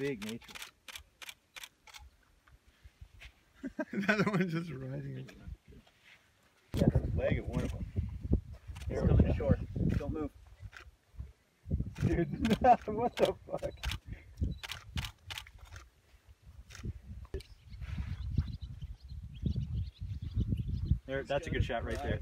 big nature. Another one just rising. Yeah, leg of one of them. He's coming go. Don't move. Dude, what the fuck? There, that's a good shot right there.